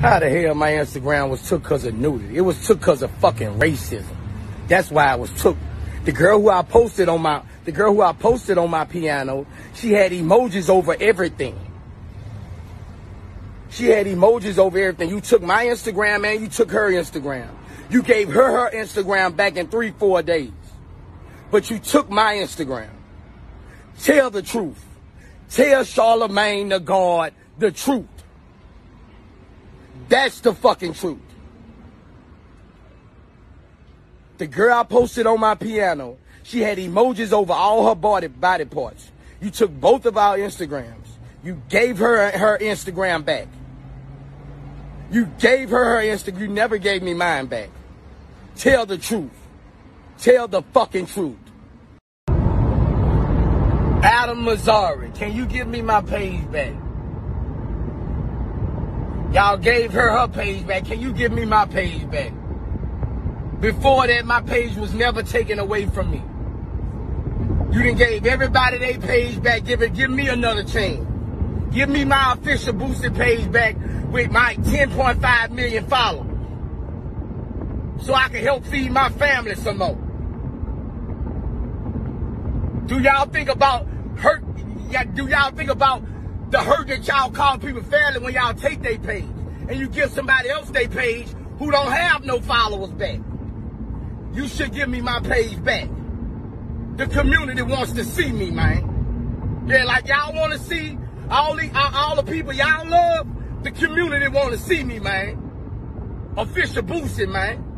How the hell my Instagram was took because of nudity? It was took because of fucking racism. That's why it was took. The girl who I posted on my the girl who I posted on my piano, she had emojis over everything. She had emojis over everything. You took my Instagram and you took her Instagram. You gave her her Instagram back in three, four days. But you took my Instagram. Tell the truth. Tell Charlemagne the God the truth. That's the fucking truth. The girl I posted on my piano, she had emojis over all her body, body parts. You took both of our Instagrams. You gave her her Instagram back. You gave her her Instagram. You never gave me mine back. Tell the truth. Tell the fucking truth. Adam Mosseri, can you give me my page back? Y'all gave her her page back. Can you give me my page back? Before that, my page was never taken away from me. You didn't gave everybody their page back. Give it, give me another chance. Give me my official Boosie page back with my 10.5 million followers. So I can help feed my family some more. Do y'all think about hurt? Do y'all think about the hurt that y'all call people family when y'all take their page and you give somebody else their page who don't have no followers back? You should give me my page back. The community wants to see me, man. Yeah, like y'all want to see all the all the people y'all love. The community want to see me, man. Official Boosie, man.